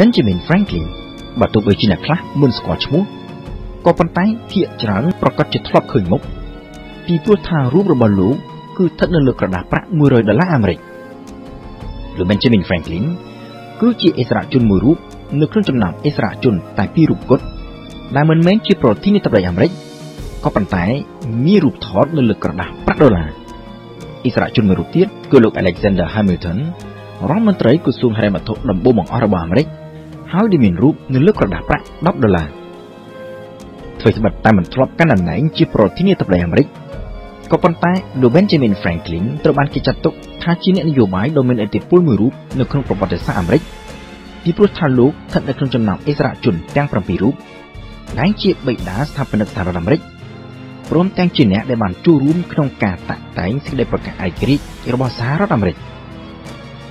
Benjamin Franklin បើទោះបីជាអ្នកខ្លះមិនស្គាល់ឈ្មោះក៏ប៉ុន្តែភាគច្រើនប្រកាសជាធ្លាប់ឃើញមុខពីព្រោះថារូបរបស់លោកគឺស្ថិតនៅលើក្រដាសប្រាក់100ដុល្លារអាមេរិកលោក Benjamin Franklin គឺជាអិសរាជជនមួយរូបនៅក្នុងចំណោមអិសរាជជនតែពីររូបគត់ដែលមិនមែនជាប្រធានាធិបតីអាមេរិកក៏ប៉ុន្តែមានរូបថតនៅលើក្រដាសប្រាក់ដុល្លារអិសរាជជនមួយរូបទៀតគឺលោក Alexander Hamilton រដ្ឋមន្ត្រីក្រសួងហិរញ្ញវត្ថុដំបូងបង្អស់របស់អាមេរិក ហើយដែលមានរូបនៅលើក្រដាសប្រាក់10ដុល្លារធ្វើត្បិតតែមិនធ្លាប់កាន់តំណែងជាប្រធានាធិបតីអាមេរិកក៏ប៉ុន្តែលោក Benjamin Franklin ត្រូវបានគេចាត់ទុកថាជាអ្នកនយោបាយដ៏មានឥទ្ធិពលមួយរូបនៅក្នុងប្រវត្តិសាស្ត្រអាមេរិកពីព្រោះថាលោកស្ថិតនៅក្នុងចំណោមអិសរាជជនទាំង7រូបដែលជាបិតាស្ថាបនិកសហរដ្ឋអាមេរិកព្រមទាំងជាអ្នកដែលបានចូលរួមក្នុងការតាក់តែងសេចក្តីប្រកាសឯករាជ្យរបស់សហរដ្ឋអាមេរិក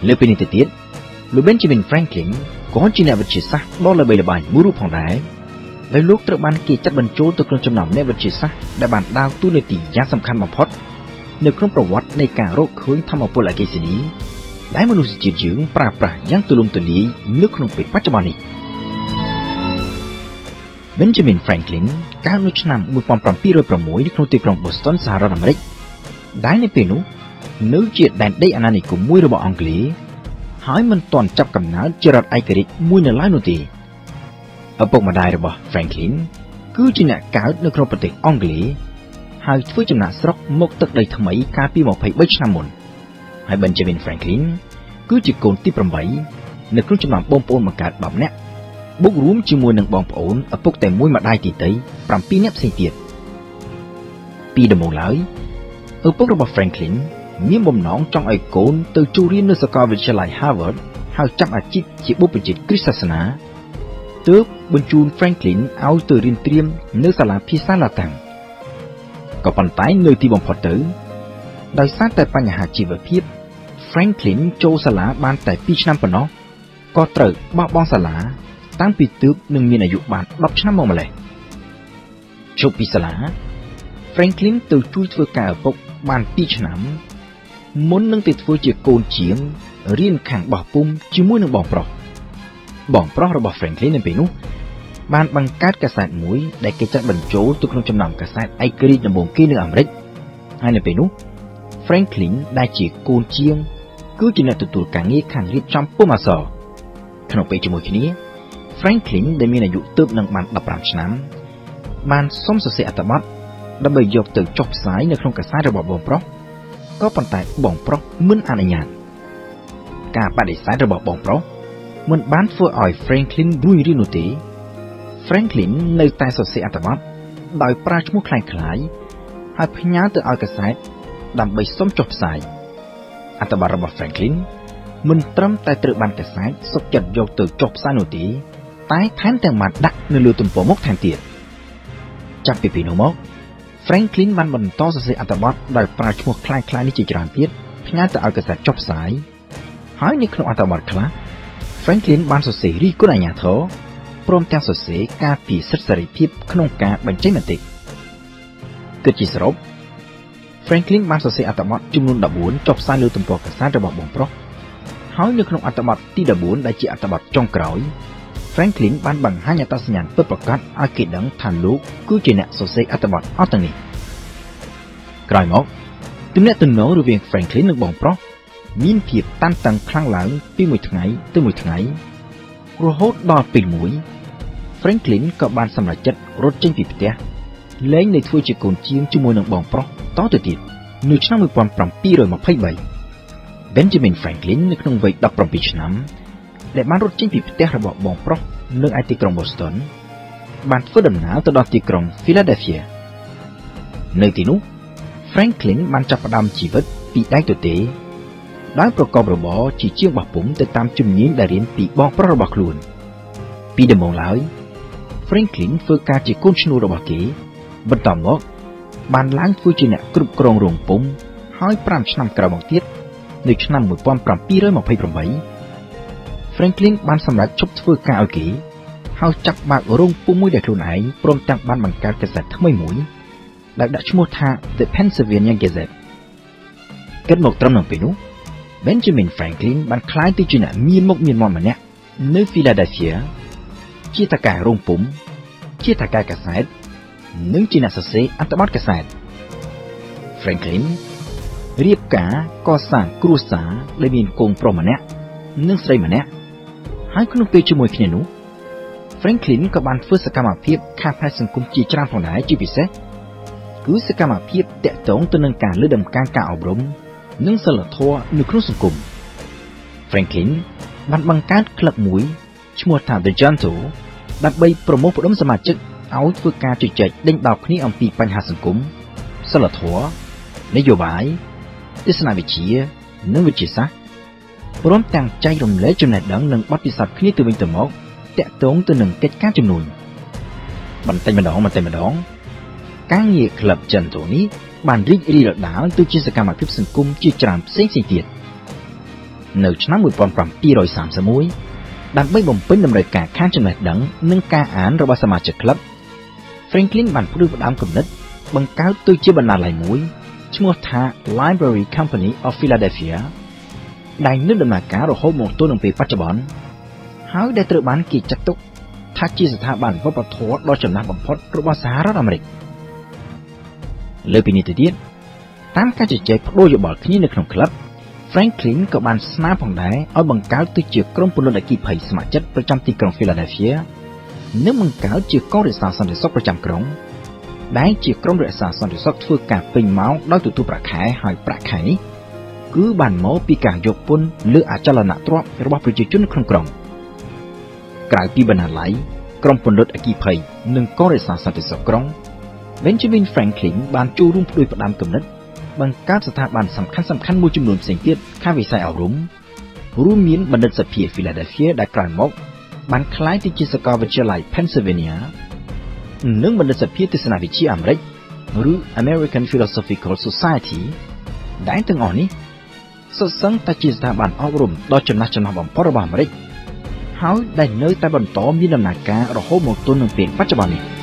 លើពីនេះទៅទៀតលោក Benjamin Franklin ក៏ជាអ្នកវិទ្យាសាស្ត្រដ៏ល្បីល្បាញមួយរូបផងដែរដោយលោកត្រូវបានគេចាត់បញ្ចូលទៅក្នុងចំណោមអ្នកវិទ្យាសាស្ត្រដែលបានដើរតួនាទីយ៉ាងសំខាន់បំផុតនៅក្នុងប្រវត្តិនៃការរកឃើញធម្មពលអគ្គិសនីដែលមនុស្សជាតិយើងប្រើប្រាស់យ៉ាងទូលំទូលាយនៅក្នុងពេលបច្ចុប្បន្ននេះ Benjamin Franklin កើតនៅឆ្នាំ1706នៅក្នុងទីក្រុង Boston សហរដ្ឋអាមេរិកដែលនៅពេលនោះនៅជាដែនដីអាណានិគមមួយរបស់អង់គ្លេស ហើយមិនទាន់ចាប់កំណើតជារដ្ឋឯករាជ្យមួយនៅឡើយនោះទេឪពុកម្ដាយរបស់ Franklin គឺជាអ្នកកើតនៅក្នុងប្រទេសអង់គ្លេសហើយធ្វើចំណាក់ស្រុកមកទឹកដីថ្មីកាលពី23ឆ្នាំមុនហើយ Benjamin Franklin គឺជាកូនទី8នៅក្នុងចំណោមបងប្អូនបង្កើត10នាក់បូករួមជាមួយនឹងបងប្អូនឪពុកតែមួយម្ដាយទីតី7នាក់ផ្សេងទៀតពីដំបូងឡើយឪពុករបស់ Franklin មានបំណងចង់ឲ្យកូនទៅចូលរៀននៅសាកលវិទ្យាល័យ Harvard ហើយចាប់អាជីពជាបុព្វជិតគ្រិស្តសាសនាទើបបញ្ជូន Franklin ឲ្យទៅរៀនត្រៀមនៅសាលាភាសាឡាតាំងក៏ប៉ុន្តែនៅទីបំផុតទៅដោយសារតែបញ្ហាជីវភាព Franklin ចូលសាលាបានតែ2ឆ្នាំប៉ុណ្ណោះក៏ត្រូវបោះបង់សាលា តាំងពីទើបនឹងមានអាយុបាន10ឆ្នាំមកម្លេះជប់ពីសាលា Franklin ទៅជួយធ្វើការឪពុកបាន2ឆ្នាំ មុននឹងទៅធ្វើជាកូនជាងរៀនខាងបោះពុំជាមួយនឹងបងប្រុសបងប្រុសរបស់ Franklin នៅពេលនោះបានបង្កើតកាសែតមួយដែលគេចាត់បញ្ចូលទៅក្នុងចំណោមកាសែតឯករាជ្យដំបូងគេនៅអាមេរិកហើយនៅពេលនោះ Franklin ដែលជាកូនជាង គឺជាអ្នកទទួលការងារខាងរៀបចំពុម្ពអក្សរក្នុងពេលជាមួយគ្នា Franklin ដែលមានអាយុទើបនឹងបាន15ឆ្នាំ បានសុំសរសេរអត្ថបទដើម្បីយកទៅចុះផ្សាយនៅក្នុងកាសែតរបស់បងប្រុស ក៏ប៉ុន្តែបងប្រុសមិនអនុញ្ញាតការបដិសេធរបស់បងប្រុសមិនបានធ្វើឲ្យ Franklin រួញរានោះទេ Franklin នៅតែសរសេរអត្ថបទដោយប្រើឈ្មោះคล้ายៗហើយផ្ញើទៅឲ្យកាសែតដើម្បីសុំចុះផ្សាយអត្ថបទរបស់ Franklin មិនត្រឹមតែត្រូវបានកាសែតសុខចិត្តយកទៅចុះផ្សាយនោះទេតែថែមទាំងបានដាក់នៅលើទំព័រមុខថែមទៀតចាប់ពីពេលនោះមក Franklin បានបន្តសរសេរអត្ថបទដោយប្រើឈ្មោះคล้ายៗនេះជាច្រើនទៀតផ្ញើទៅឲ្យកសែតចុះផ្សាយហើយនៅក្នុងអត្ថបទខ្លះ Franklin បានសរសេររីគុណអាញាធរព្រមទាំងសរសេរការពីសិទ្ធិសេរីភាពក្នុងការបញ្ចេញមតិគិតជាសរុប Franklin បានសរសេរអត្ថបទចំនួន14ចុះផ្សាយលើទំព័រកាសែតរបស់បងប្រុសហើយនៅក្នុងអត្ថបទទី14ដែលជាអត្ថបទចុងក្រោយ Franklin បានបង្ហាញអត្តសញ្ញាណពិតប្រាកដឲ្យគេដឹងថាលោកគឺជាអ្នកសរសេរអត្ថបទអស់ទាំងនេះក្រោយមកទំនាក់ទំនងរវាង Franklin និងបងប្រុសមានភាពតានតឹងខ្លាំងឡើងពីមួយថ្ងៃទៅមួយថ្ងៃរហូតដល់ពេលមួយ Franklin ក៏បានសម្រេចចិត្តរត់ចេញពីផ្ទះលែងនៅធ្វើជាកូនជាងជាមួយនឹងបងប្រុសតទៅទៀតនៅឆ្នាំ1723 Benjamin Franklin នៅក្នុងវ័យ17ឆ្នាំ ដែលបានរត់ចេញពីផ្ទះរបស់បងប្រុសនៅឯទីក្រុង Boston បានធ្វើដំណើរទៅដល់ទីក្រុង Philadelphia នៅទីនោះ Franklin បានចាប់ផ្ដើមជីវិតពីដៃទទេដោយប្រកបរបរជាជាងបោះពុំទៅតាមជំនាញដែលរៀនពីបងប្រុសរបស់ខ្លួន ពីដំបូងឡើយ Franklin ធ្វើការជាកូនឈ្នួលរបស់គេបន្តមកបានឡើងធ្វើជាអ្នកគ្រប់គ្រងរោងពុំហើយ5ឆ្នាំក្រោយមកទៀតនៅឆ្នាំ1728 Franklin បានសម្រេចឈប់ធ្វើការឲ្យគេហើយចាប់បើករោងពុំមួយដែលខ្លួនឯងព្រមទាំងបានបង្កើតកាសែតថ្មីមួយដែលដាក់ឈ្មោះថា The Pennsylvania Gazette គិតមកត្រឹមនៅពេលនោះ Benjamin Franklin បានក្លាយទៅជាអ្នកមានមុខមានមាត់ម្នាក់នៅ Philadelphia ជាតការរោងពុំជាតការកាសែតនិងជាអ្នកសរសេរអត្ថបទកាសែត Franklin រៀបការកសាងគ្រួសារដែលមានកូនប្រុសម្នាក់និងស្រីម្នាក់ ហើយក្នុងពេលជាមួយគ្នានោះ Franklin ក៏បានធ្វើសកម្មភាពខាងផ្នែកសង្គមជាច្រើនផងដែរជាពិសេសគឺសកម្មភាពតាក់ទងទៅនឹងការលើកដំកើងការអប់រំនិងសិលធម៌នៅក្នុងសង្គម Franklin បានបង្កើតក្លឹបមួយឈ្មោះថា The Junto ដើម្បីប្រមូលផ្ដុំសមាជិកឲ្យធ្វើការជជែកដេញដោលគ្នាអំពីបញ្ហាសង្គមសិលធម៌នយោបាយទស្សនវិជ្ជានិងវិទ្យាសាស្ត្រ ព្រមទាំងចែករំលែកចំណេះដឹងនិងបទពិសោធន៍គ្នាទៅវិញទៅមកតាក់ទងទៅនឹងកិច្ចការជំនួញបន្តិចម្ដងបន្តិចម្ដងការងារក្លឹបចិនទូនេះបានរីករាលដាលទៅជាសកម្មភាពសង្គមជាច្រើនផ្សេងៗទៀតនៅឆ្នាំ1731ដើម្បីបំពេញតម្រូវការខាងចំណេះដឹងនិងការអានរបស់សមាជិកក្លឹប Franklin បានផ្ដួចផ្ដើមគំនិតបង្កើតទៅជាបណ្ណាល័យមួយឈ្មោះថា Library Company of Philadelphia ដែលនៅដំណើរការរហូតមកទល់នឹងពេលបច្ចុប្បន្នហើយដែលត្រូវបានគេចាត់ទុកថាជាស្ថាប័នវប្បធម៌ដ៏ចំណាស់បំផុតរបស់សហរដ្ឋអាមេរិកលើពីនេះទៅទៀតតាមការជជែកបដូរយោបល់គ្នានៅក្នុងក្លឹប Franklin ក៏បានស្នើផងដែរឲ្យបង្កើតទៅជាក្រុមពលរដ្ឋអគិភ័យស្ម័គ្រចិត្តប្រចាំទីក្រុង Philadelphia និងបង្កើតជាកងរក្សាសន្តិសុខប្រចាំក្រុងដែលជាក្រុមរក្សាសន្តិសុខធ្វើការពេញម៉ោងដោយទទួលប្រាក់ខែហើយប្រាក់ខែនេះ គឺបានមកពីការយកពន្ធលើអចលនទ្រព្យរបស់ប្រជាជនក្នុងក្រុងក្រៅពីបណ្ណាល័យក្រុមពន្លត់អគិភ័យនិងកងរក្សាសន្តិសុខក្រុង Benjamin Franklin បានចូលរួមផ្ដួចផ្ដើមគំនិតបង្កើតស្ថាប័នសំខាន់សំខាន់មួយចំនួនផ្សេងទៀតខាងវិស័យអប់រំរួមមានបណ្ឌិតសភា Philadelphia ដែលក្រោយមក បានក្លាយទៅជាសាកលវិទ្យាល័យ Pennsylvania និងបណ្ឌិតសភាទស្សនវិជ្ជាអាមេរិកឬ American Philosophical Society ដែលទាំងអស់នេះ សុទ្ធសឹងតែជាស្ថាប័នអប់រំដ៏ចំណាស់ចំណាស់បំផុតរបស់អាមេរិកហើយដែលនៅតែបន្តមានដំណើរការរហូតមកទល់នឹងពេលបច្ចុប្បន្ននេះ